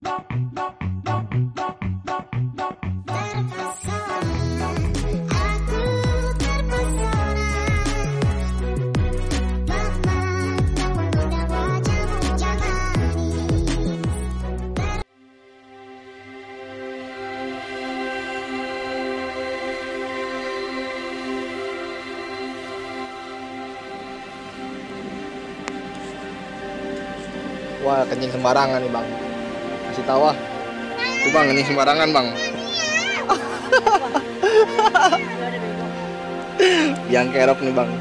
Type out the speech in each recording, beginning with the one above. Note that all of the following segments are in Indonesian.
Wah, kencing sembarangan nih, Bang. Kasih tahu ah. Tuh, Bang, ini sembarangan, Bang. Yang kerok nih, Bang.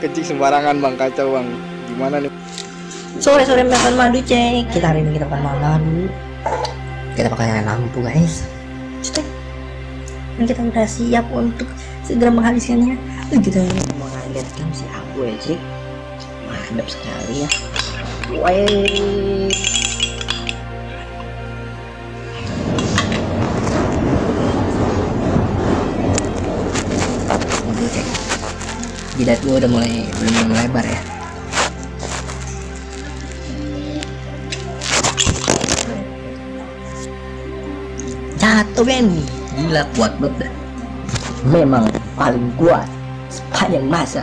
Kencing sembarangan, Bang. Kacau, Bang. Gimana nih? sore sore makan madu cek kita hari ini kita makan madu kita pakai lampu guys Cetek. dan kita udah siap untuk segera menghabiskannya Dan kita mengagetkan si aku ya cek mantap sekali ya Wih. Jidat gue udah mulai mulai melebar ya. Jatuh Benny gila kuat banget memang paling kuat sepanjang masa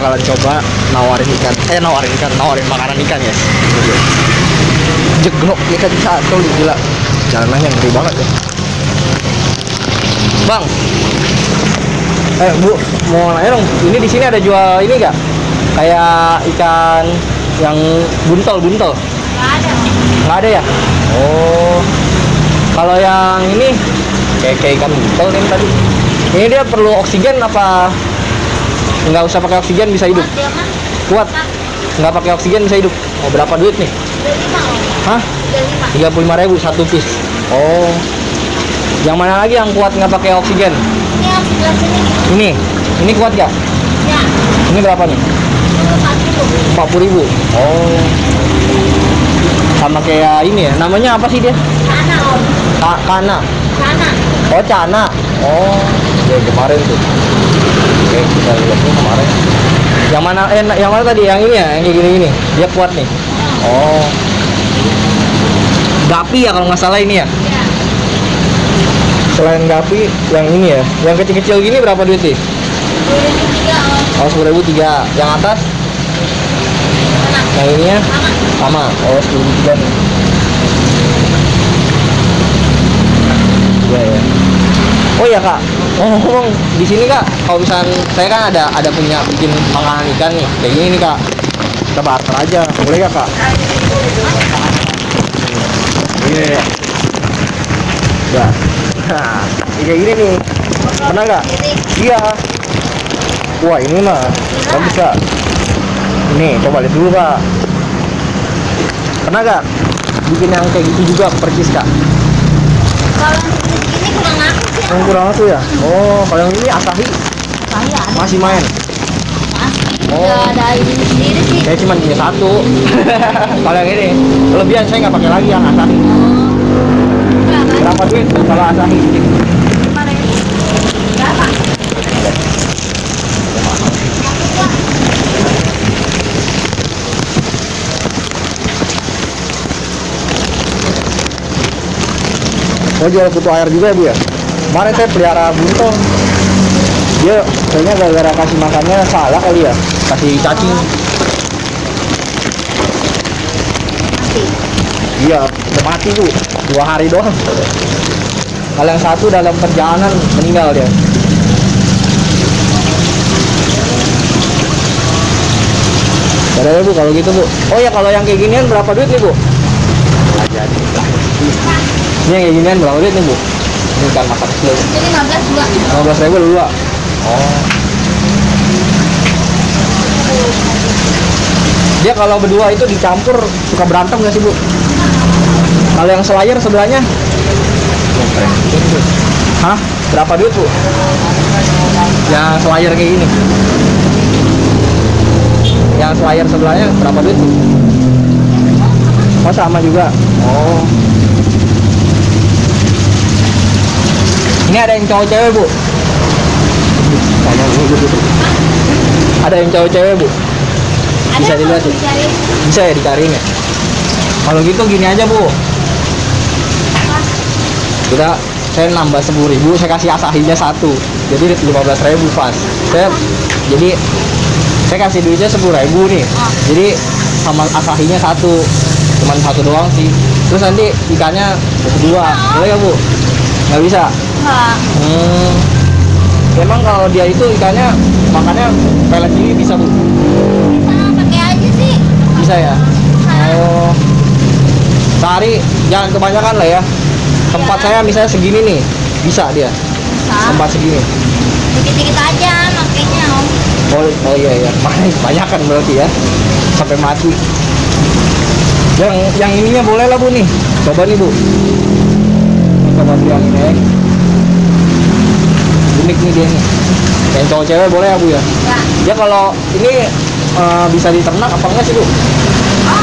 bakalan coba nawarin ikan. Eh, nawarin ikan, nawarin makanan ikan, ya. Jeglok ikan satu gila. Yang gede banget ya. Bang. Eh, Bu, mau nanya dong, ini di sini ada jual ini enggak? Kayak ikan yang buntel-buntel. Nggak ada. Nggak ada ya? Oh. Kalau yang ini kayak kayak ikan buntel nih tadi. Ini dia perlu oksigen apa nggak usah pakai oksigen bisa hidup? Kuat. Nggak pakai oksigen bisa hidup. Oh, berapa duit nih? Hah? Udah lima. 35.000 satu piece. Oh. Yang mana lagi yang kuat nggak pakai oksigen? Ini. Ini. Ini kuat nggak? Ya. Ini berapa nih? Satu loh. 40.000. Oh. Sama kayak ini ya. Namanya apa sih dia? Sana om. Ka- kana. Sana. Oh, cana. Oh, ya kemarin tuh. Oke, kita lihat tuh kemarin. Yang mana? Eh, yang mana tadi? Yang ini ya, yang kayak gini-gini. Dia kuat nih. Oh. Gapi ya kalau nggak salah ini ya. Ya. Selain gapi, yang ini ya. Yang kecil-kecil gini berapa duit sih? Dua ribu tiga om. Oh, sepuluh ribu tiga. Yang atas? Yang ininya? Sama. Sama. Oh, sepuluh ribu tiga nih. Iya ya. Oh iya kak, ngomong-ngomong di sini kak, kalau misalnya saya kan ada ada punya bikin makanan ikan nih, kayak gini nih kak, kita barter aja, boleh gak kak? Iya. ya. Ya. Nah, kayak gini nih, pernah nggak? Iya. Wah ini mah, nggak bisa. Ini coba lihat dulu kak. Pernah nggak bikin yang kayak gitu juga percis kak ini kurang aku sih. Yang kurang aku ya? Oh, kalau yang ini Asahi Saya ada. masih main. Mas. Oh. Udah ada ini sendiri sih. Saya cuma punya satu. kalau yang ini, kelebihan saya nggak pakai lagi yang Asahi. Oh. Berapa duit kalau Asahi? Oh jual kutu air juga ya bu ya? Kemarin saya pelihara buntung. Dia kayaknya gara-gara kasih makannya salah kali ya, kasih cacing. Mati. Iya, udah mati tuh dua hari doang. Kalau satu dalam perjalanan meninggal dia. Ada ya bu kalau gitu bu. Oh ya kalau yang kayak ginian berapa duit nih bu? Ini yang kayak ginian berapa duit nih bu? Ikan masak kecil. Ini lima belas dua. Lima belas ribu dua. Oh. dia kalau berdua itu dicampur suka berantem nggak sih bu kalau yang selayar sebelahnya hah berapa duit bu yang selayar kayak gini yang selayar sebelahnya berapa duit bu oh sama juga oh ini ada yang cowok cewek bu. Bu. ada yang cowok cewek bu. Bisa dilihat ya? dicari. bisa ya dicariin ya? Kalau gitu gini aja bu. Kita saya nambah sepuluh ribu saya kasih asahinya satu. Jadi lima belas ribu pas. Saya jadi saya kasih duitnya sepuluh ribu nih. Oh. jadi sama asahinya satu. Cuman satu doang sih. Terus nanti ikannya berdua boleh ya bu? Nggak bisa Enggak. hmm. emang kalau dia itu ikannya makannya pelet gini bisa bu Bisa pakai aja sih. bisa ya oh sehari jangan kebanyakan lah ya tempat Ya. saya misalnya segini nih bisa dia Bisa. tempat segini Dikit-dikit aja makanya om. oh, oh iya iya banyak kan berarti ya sampai mati yang yang ininya boleh lah bu nih coba nih bu coba yang ini. Unik nih dia nih yang cowok cewek boleh ya bu ya Ya. ya kalau ini eh, bisa diternak apa enggak sih bu Oh,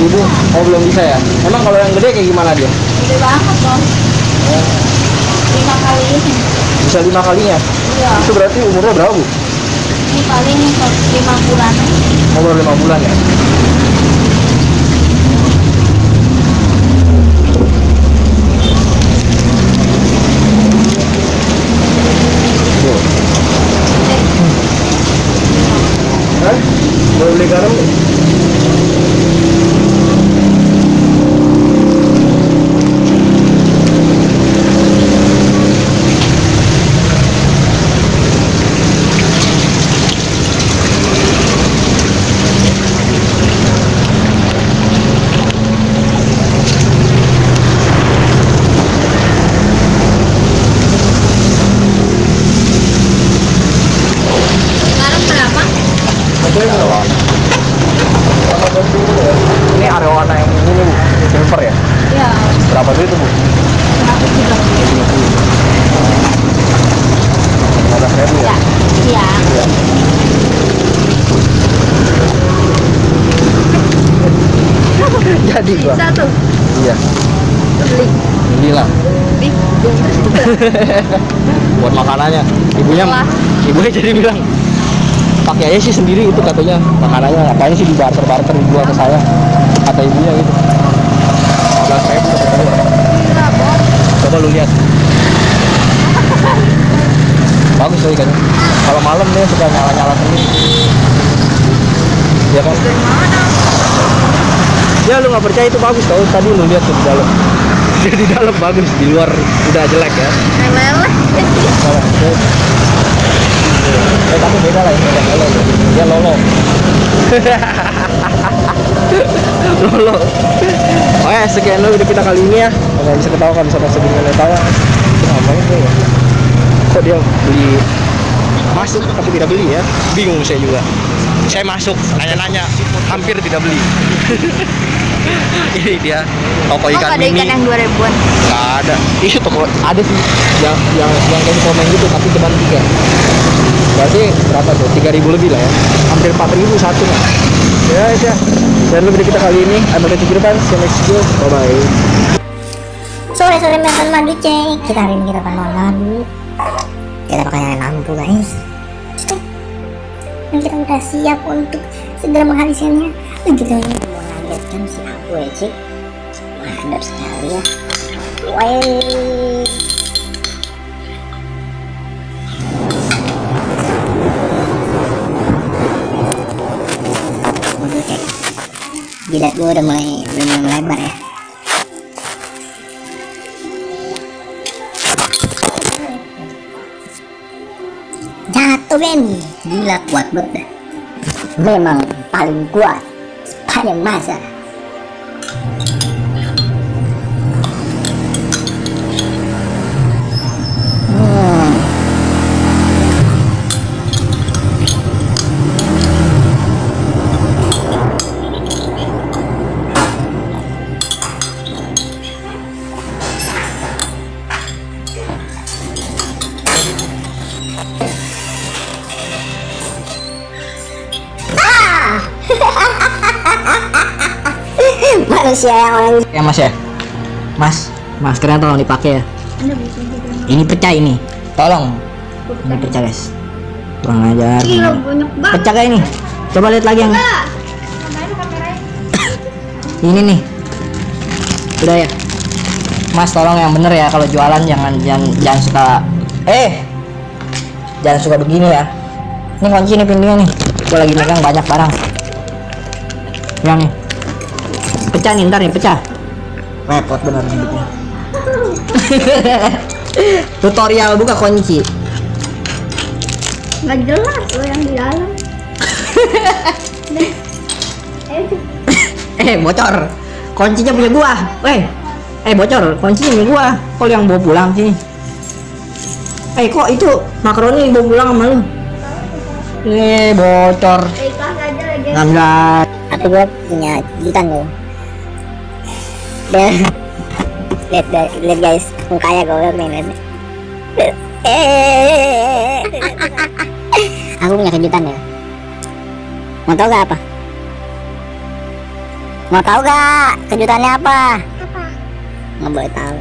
ibu bisa. oh belum bisa ya emang kalau yang gede kayak gimana dia Gede banget dong. Lima kali ini. bisa lima kalinya Iya. itu berarti umurnya berapa bu Ini paling lima bulan. Oh, baru lima bulan ya Mau beli garam nih? Sekarang berapa? Arowana. Ini arowana yang ini bu, silver ya? Ya. Berapa duit itu bu? 15 ribu ya? Ya. Iya. Jadi gua. Satu. Iya. Beli. Beli lah. Beli. Terus juga. buat makanannya ibunya ibunya jadi bilang pakai aja sih sendiri itu katanya. Makanannya ngapain sih di barter barter dijual ke saya kata ibunya gitu. 15 ribu coba lu lihat. Bagus tuh ikannya. Kalau malam dia suka nyala nyala sendiri. Ya kan? Ya lu nggak percaya itu bagus tau. Tadi lu lihat tuh di dalam. Di dalam bagus di luar udah jelek ya. Eh tapi beda lah ini lolo. Dia lolo. lolo. Oke, sekian dulu kita kali ini ya. Kalau bisa ketawa bisa masuk dengan tawa. Itu ngapain tuh ya? Kok dia beli masuk tapi tidak beli ya? Bingung saya juga. Saya masuk nanya-nanya hampir tidak beli. ini dia toko Oh, ikan ada mini. ikan yang dua ribuan. Nggak ada. Itu toko ada sih yang yang yang kayak komen gitu tapi cuma tiga. Berarti berapa tuh? Tiga ribu lebih lah ya. Hampir empat ribu satu. Ya ya. Dan lu video kita kali ini. I'm Market Depan. See you next video. Bye bye. Sore-sore makan madu cek Kita hari ini kita akan makan madu Kita pakai nyalain lampu guys. Dan kita udah siap untuk segera menghabiskannya Dan kita ini mau ngagetkan si Abu ya cek Mantap sekali ya Wih Jidat gue udah mulai udah mulai ya. Jatuh men. Gila kuat banget memang paling kuat sepanjang masa manusia yang orang ya mas ya? Mas? Maskernya tolong dipakai ya. Ini pecah ini. Tolong. Ini pecah guys. Kurang ajar. Gila banyak banget. pecah kayak ini? Coba lihat lagi yang ini nih. Udah ya? Mas tolong yang bener ya. Kalau jualan jangan jangan jangan suka. Eh! Jangan suka begini ya. Ini kunci nih pintunya nih. Gua lagi megang banyak barang. Ya nih pecah nih ntar nih pecah. Repot bener hidupnya. Tutorial buka kunci. Nggak jelas lo yang di dalam. eh, eh bocor. Kuncinya punya gua. Eh eh bocor. Kuncinya punya gua. Kok yang bawa pulang sini? Eh kok itu makaroni bawa pulang sama lu? Eh bocor. Lagi. enggak tapi gue punya jutaan dan lihat lihat guys mukanya lihat main lihat Eh, aku punya kejutan ya mau tahu gak apa mau tahu gak kejutannya apa Apa? nggak boleh tahu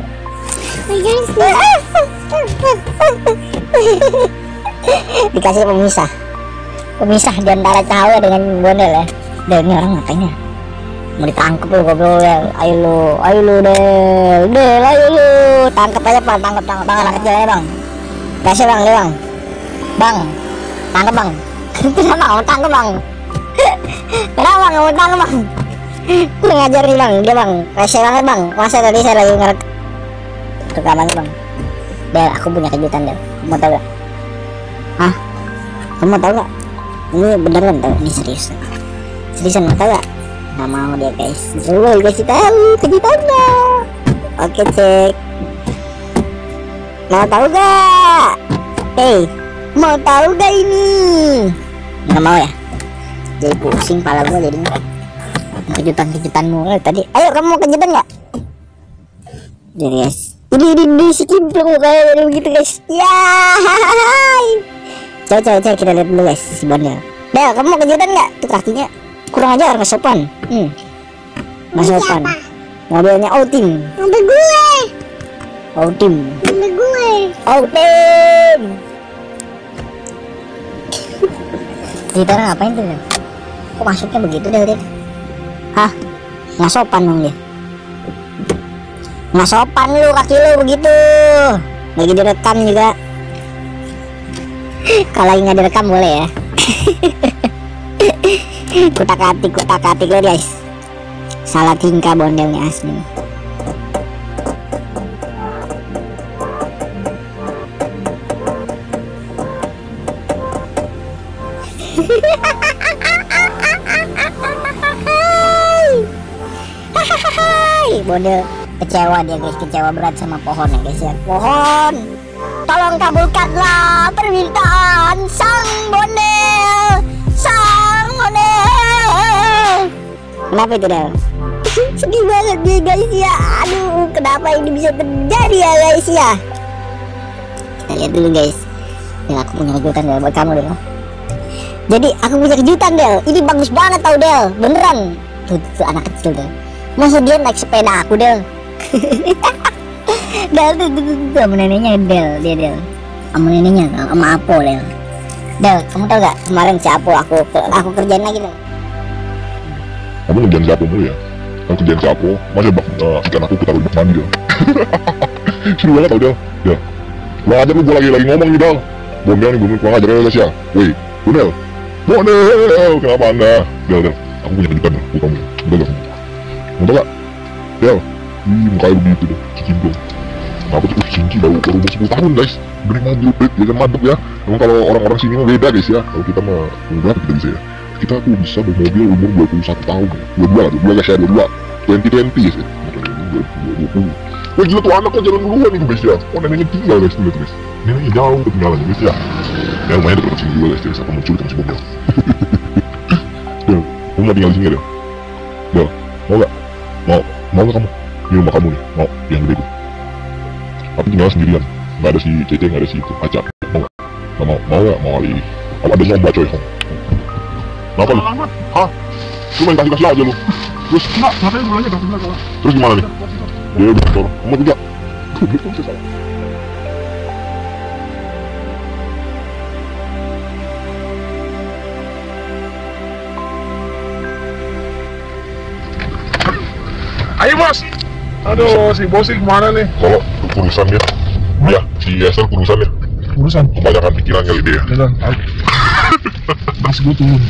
dikasih pemisah pemisah di antara cahaya dengan bondel ya dan ini orang ngapain ya mau ditangkap lu goblok ya ayo lu ayo lu del. Del ayo lu. Tangkap aja pak tangkap tangkap bang anak kecil aja bang. Kasih bang dia bang. Bang tangkap bang. Kenapa mau tangkap bang. Kenapa nggak mau tangkap bang. Ngajar nih bang. Dia bang. Kasih banget bang. Masa tadi saya lagi ngerek rekaman bang. Del aku punya kejutan Del. Mau tau gak Hah? Kamu tau gak? Ini beneran tau, ini serius Seriusan mau tau gak? Gak mau dia guys Dulu kasih tahu kejutannya Oke cek. Mau tahu gak? Hei, mau tahu gak ini? Gak mau ya? Jadi pusing pala gue jadinya. Kejutan-kejutanmu eh, tadi. Ayo kamu mau kejutan gak? Jadi guys. Ini ini ini si kimplung kayak dari begitu guys. Ya coba coba coba kita lihat dulu guys si Del kamu mau kejutan nggak? Tuh kakinya kurang aja nggak sopan. Hmm. Nggak sopan. mobilnya Outim. Mobil gue, Outim. Mobil gue. Outim. Kita ngapain tuh kok masuknya begitu Del? hah? Nggak sopan dong dia. Nggak sopan lu kaki lu begitu. Lagi direkam juga. Kalau lagi nggak direkam boleh ya kutak atik kutak atik lo guys. Salah tingkah bondelnya asli bondel kecewa dia guys. Kecewa berat sama pohon ya guys ya. Pohon tolong kabulkanlah permintaan sang bondel. Sang bondel kenapa itu Del? sedih banget dia guys ya. Aduh kenapa ini bisa terjadi ya guys ya? Kita lihat dulu guys. Del aku punya kejutan Del buat kamu Del? Jadi aku punya kejutan Del. Ini bagus banget tau Del. Beneran. Tuh, tuh, tuh anak kecil Del. Masa dia naik sepeda aku Del? Del tuh, tuh, tuh, tuh, sama neneknya Del. Dia Del. Sama neneknya sama Apo Del Del kamu tau gak kemarin si Apo aku aku kerjain lagi Del kamu ngerjain si Apo mulu ya? Kamu kerjain si Apo masa bak uh, ikan aku ketaruh di bak mandi ya seru banget tau dia ya. Kurang ajar lu gue lagi lagi ngomong nih Dal. Bondel nih Bondel kurang ajar ya ya. Woi Bondel kenapa anda? Del Del. Aku punya kejutan Del. Buat kamu. Udah gak mau tau gak Del. Ih mukanya begitu si Cimbong Kenapa tuh uh, Cinci baru baru umur 10 tahun guys. Bener mantap ya kan mantap ya. Emang kalau orang-orang sini mah beda guys ya. Kalau kita mah umur berapa kita bisa ya? Kita tuh bisa bermobil umur 21 tahun 22 lah 22 guys ya 22 2020 guys ya. Motor ini 2020 Wah gila tuh anak kok jalan duluan nih guys ya? Oh neneknya tinggal guys tuh lihat guys. Neneknya jauh ketinggalan guys ya. Ya lumayan dekat sini juga guys Jadi siapa menculik sama si Bobel Del, kamu mau tinggal di sini Del? Del, mau gak? Mau, mau gak kamu? Ini rumah kamu nih, mau, yang gede tuh Tapi tinggal sendirian Gak ada si Cece, gak ada si itu, Aca Mau gak? Gak mau, mau gak? Mau kali Apa ada yang baca ya? Kenapa lu? Hah? Lu main kasih-kasih aja lu Terus Enggak, makanya gulanya gak benar kalau. terus gimana nih? Dia udah. Goblok kamu salah. Ayo bos. Aduh, si bos sih ke mana nih? Kalau urusan dia, ya si Yasser urusan ya. Urusan. Kebanyakan pikiran kali dia. Jalan. Mas gue turun.